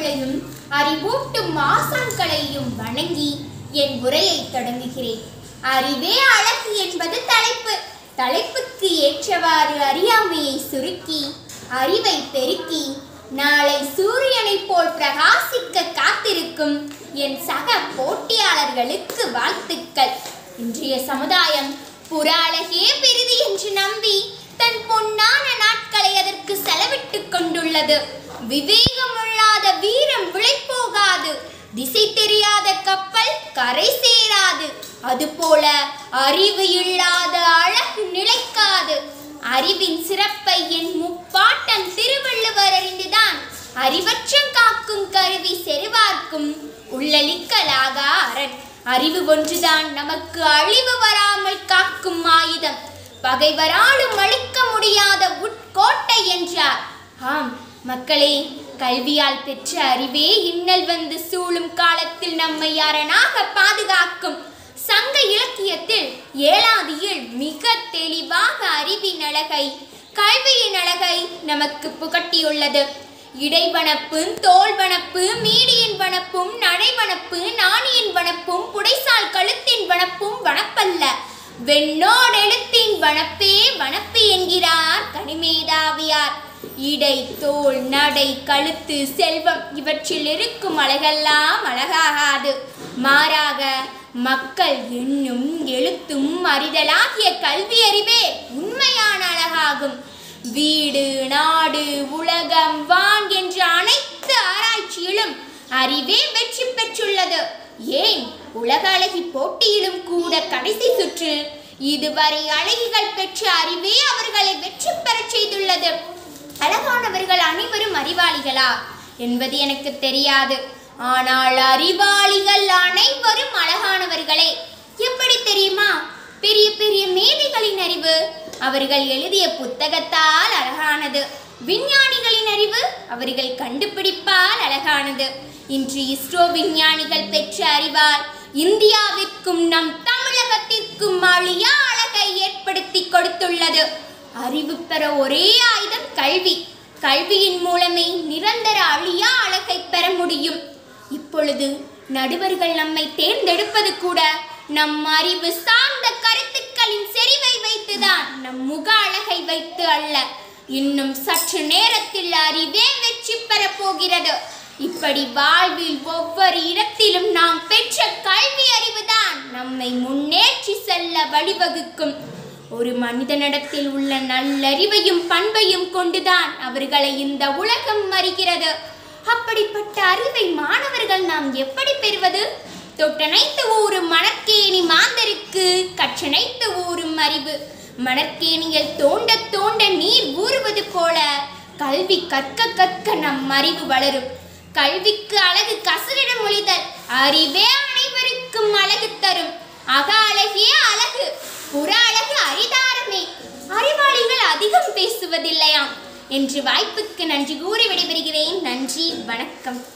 தமிழையும் அறிவூட்டும் ஆசான்களையும் வணங்கி என் உரையை தொடங்குகிறேன். அறிவே அழகு என்பது தலைப்பு. தலைப்புக்கு ஏற்றவாறு அறியாமையை சுருக்கி அறிவை பெருக்கி நாளை சூரியனை போல் பிரகாசிக்க காத்திருக்கும் என் சக போட்டியாளர்களுக்கு வாழ்த்துக்கள். இன்றைய சமுதாயம் புற அழகே பெரிது என்று நம்பி தன் பொன்னான நாட்களை அதற்கு செலவிட்டுக் கொண்டுள்ளது. விவேக வீரம் விளைப்போகாது திசை தெரியாத கப்பல் கரை சேராது. அதுபோல அறிவு இல்லாத அழகு நிலைக்காது. அறிவின் சிறப்பை என் முப்பாட்டன் திருவள்ளுவர் அறிந்துதான். அறிவற்றம் காக்கும் கருவி செருவார்க்கும் உள்ளளிக்கலாக அரண். அறிவு ஒன்றுதான் நமக்கு அழிவு வராமல் காக்கும் ஆயுதம். பகைவராலும் அழிக்க முடியாத உட்கோட்டை என்றார். ஆம் மக்களே கல்வியால் பெற்ற அறிவே இன்னல் வந்து சூழும் காலத்தில் நம்மை அரணாக பாதுகாக்கும். சங்க இலக்கியத்தில் ஏழாதியில் மிக தெளிவாக அறிவின் அழகை கல்வியின் அழகை நமக்கு புகட்டியுள்ளது. இடைவனப்பு தோல்வனப்பு மீடியின் வனப்பும் நடைவனப்பு நாணியின் வனப்பும் புடைசால் கழுத்தின் வனப்பும் வனப்பல்ல. வெண்ணோடெழுத்தின் வனப்பே வனப்பு என்கிறார் கனிமேதா இடை தோல் நடை கழுத்து செல்வம் இவற்றில் இருக்கும் அழகெல்லாம் அழகாகாது. மாறாக மக்கள் எண்ணும் எழுத்தும் அறிதலாகிய கல்வி அறிவே உண்மையான அழகாகும். வீடு நாடு உலகம் வான் என்ற அனைத்து ஆராய்ச்சியிலும் அறிவே வெற்றி பெற்றுள்ளது. ஏன்? உலக அழகி போட்டியிலும் கூட கடைசி சுற்று. இதுவரை அழகிகள் பெற்ற அறிவே அவர்களை வெற்றி பெறச் செய்துள்ளது. அழகானவர்கள் அனைவரும் அறிவாளிகளா? என்பது எனக்கு தெரியாது. ஆனால் அறிவாளிகள் அனைவரும் அழகானவர்களே. எப்படி தெரியுமா? பெரிய பெரிய மேதைகளின் அறிவு. அவர்கள் எழுதிய புத்தகத்தால் அழகானது. விஞ்ஞானிகளின் அறிவு அவர்கள் கண்டுபிடிப்பால் அழகானது. இன்று இஸ்ரோ விஞ்ஞானிகள் பெற்ற அறிவால் இந்தியாவிற்கும் நம் தமிழகத்திற்கும் அழியா அழகை ஏற்படுத்தி கொடுத்துள்ளது. அறிவு பெற ஒரே ஆயுதம் கல்வி. கல்வியின் மூலமே நிரந்தர அழியா அழகை பெற முடியும். இப்பொழுது நடுவர்கள் நம்மை தேர்ந்தெடுப்பது கூட நம் அறிவு சார்ந்த கருத்துக்களின் செறிவை வைத்துதான் நம் முக அழகை வைத்து அல்ல. இன்னும் சற்று நேரத்தில் அறிவே வெற்றி பெறப் போகிறது. இப்படி வாழ்வில் ஒவ்வொரு இடத்திலும் நாம் பெற்ற கல்வி அறிவுதான் நம்மை முன்னேற்றி செல்ல வழிவகுக்கும். ஒரு மனிதனிடத்தில் உள்ள நல்லறிவையும் பண்பையும் கொண்டுதான் அவர்களை இந்த உலகம் அறிகிறது அப்படிப்பட்ட அறிவை மாணவர்கள் நாம் எப்படி பெறுவது? தொட்டனைத்து ஊறும் மணற்கேணி மாந்தருக்கு கற்றனைத்து ஊறும் அறிவு. மணற்கேணியில் தோண்ட தோண்ட நீர் ஊறுவது போல கல்வி கற்க கற்க நம் அறிவு வளரும். கல்விக்கு அழகு கசரிட மொழிதல் அறிவே அனைவருக்கும் அழகு தரும். அக அழகிய அழகு. புற அழகு அரிதாரமே. அறிவாளிகள் அதிகம் பேசுவதில்லையாம். என்று வாய்ப்புக்கு நன்றி கூறி விடைபெறுகிறேன். நன்றி வணக்கம்.